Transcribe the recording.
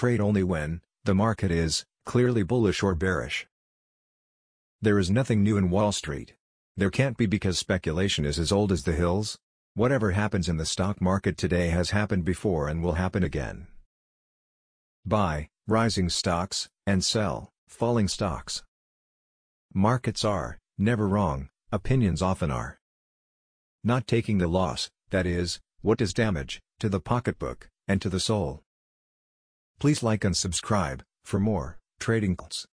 Trade only when, the market is, clearly bullish or bearish. There is nothing new in Wall Street. There can't be because speculation is as old as the hills. Whatever happens in the stock market today has happened before and will happen again. Buy, rising stocks, and sell, falling stocks. Markets are, never wrong, opinions often are. Not taking the loss, that is, what does damage, to the pocketbook, and to the soul. Please like and subscribe, for more, trading calls.